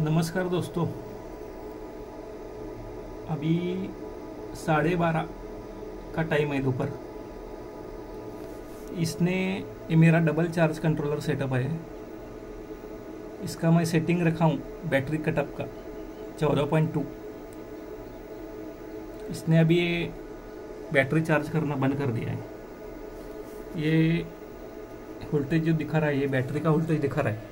नमस्कार दोस्तों। अभी साढ़े बारह का टाइम है दोपहर। इसने, ये मेरा डबल चार्ज कंट्रोलर सेटअप है। इसका मैं सेटिंग रखा हूँ बैटरी कटअप का, चौदह पॉइंट टू इसने अभी ये बैटरी चार्ज करना बंद कर दिया है। ये वोल्टेज जो दिखा रहा है, ये बैटरी का वोल्टेज दिखा रहा है।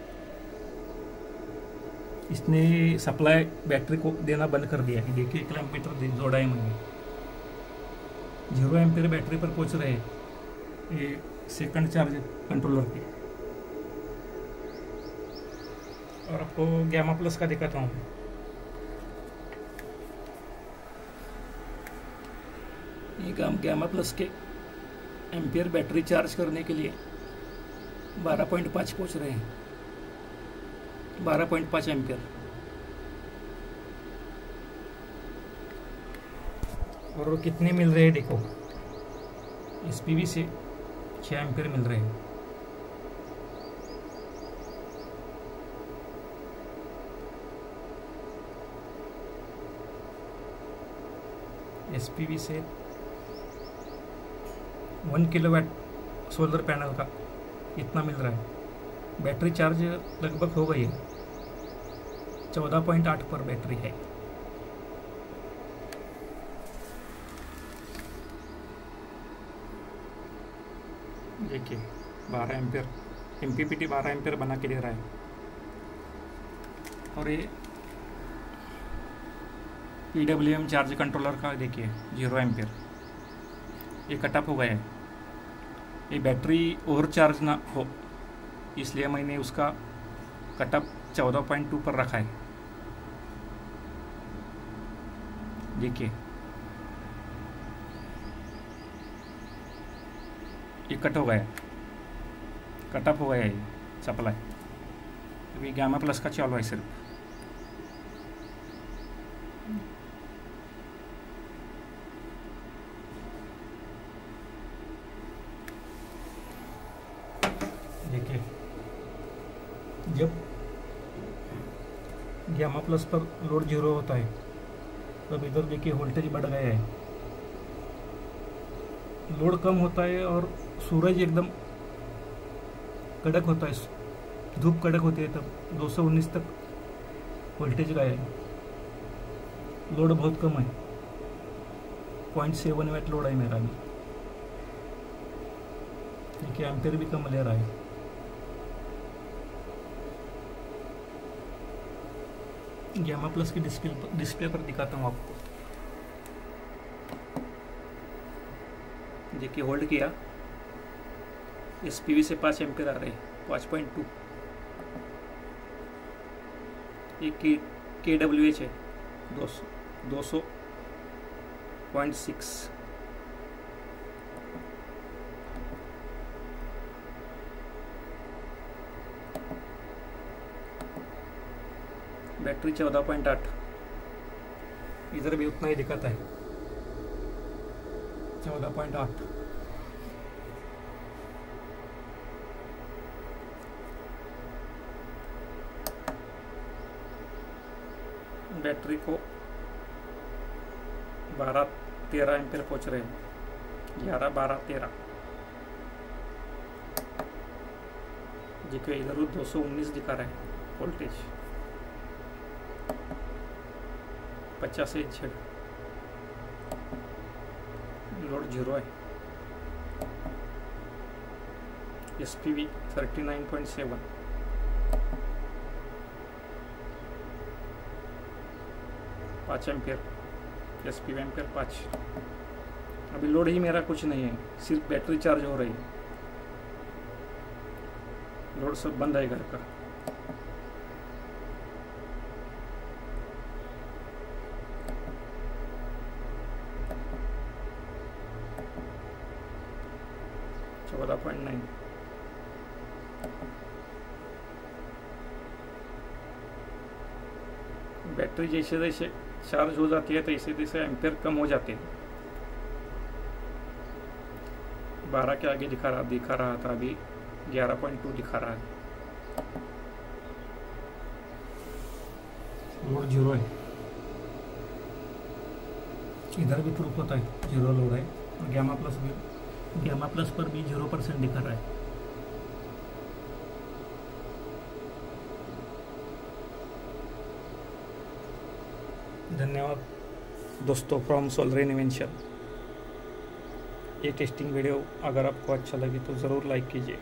इसने सप्लाई बैटरी को देना बंद कर दिया है देखिए एक जोड़ा है मैंने ज़ीरो एम्पीयर बैटरी पर पहुँच रहे ये सेकंड चार्ज कंट्रोलर के और आपको गैमा प्लस का दिखाता हूँ। ये गाम गैमा प्लस के एम्पियर बैटरी चार्ज करने के लिए 12.5 पहुँच रहे हैं। 12.5 एम्पियर और कितने मिल रहे हैं देखो? इस पी से 6 एम्पियर मिल रहे हैं. एसपीवी से वन किलोवाट सोलर पैनल का इतना मिल रहा है. बैटरी चार्ज लगभग हो गई है. चौदह पॉइंट आठ पर बैटरी है। देखिए, बारह ampere M P P T बारह एम्पियर बना के दे रहा है। और ये P W M charge controller का देखिए ज़ीरो एम्पियर। ये कटअप हो गया है। ये बैटरी ओवर चार्ज ना हो, इसलिए मैंने उसका कटअप चौदह पॉइंट टू पर रखा है। देखिए। ये कट हो गया। कटअप हो गया ये सप्लाई। अभी गामा प्लस का चालू है सिर्फ़। देखिए। जब गामा प्लस पर लोड ज़ीरो होता है। तब इधर देखिए वोल्टेज बढ़ गया है। लोड कम होता है और सूरज एकदम कड़क होता है। धूप कड़क होती है तब 219 तक वोल्टेज गया है। लोड बहुत कम है। पॉइंट सेवन वेट लोड है मेरा भी। देखिए एम्पेयर भी कम ले रहा है। गैमा प्लस की डिस्प्ले पर डिस्प्ले पर दिखाता हूँ आपको। देखिए होल्ड किया। एस पी वी से पाँच एम्पेयर आ रहे हैं, पाँच पॉइंट टू ये के के डब्ल्यू एच है, दो सौ दो सौ पॉइंट सिक्स बैटरी चौदह पॉइंट आठ. इधर भी उतना ही दिखाता है चौदह पॉइंट आठ. बैटरी को बारह तेरह एम एम्पेयर पहुँच रहे हैं. ग्यारह बारह तेरह के इधर दो सौ उन्नीस दिखा रहे हैं वोल्टेज पचास इंच है। लोड ज़ीरो है। Point seven. पाँच एम्पियर एस पी एम्पियर पाँच। अभी लोड ही मेरा कुछ नहीं है, सिर्फ़ बैटरी चार्ज हो रही है। लोड सब बंद है घर का। चौदह पॉइंट नाइन बैटरी जैसे जैसे चार्ज हो जाती है तैसे तैसे एम्पेयर कम हो जाते हैं बारह के आगे दिखा रहा दिखा रहा था अभी ग्यारह पॉइंट टू दिखा रहा है लोड ज़ीरो है इधर भी प्रूफ होता है ज़ीरो लोड है और गैमा प्लस भी गैमा प्लस पर भी ज़ीरो परसेंट दिखा रहा है। धन्यवाद। दोस्तों फ्रॉम सोलरेन इन्वेंशन ये टेस्टिंग वीडियो अगर आपको अच्छा लगे तो ज़रूर लाइक कीजिए।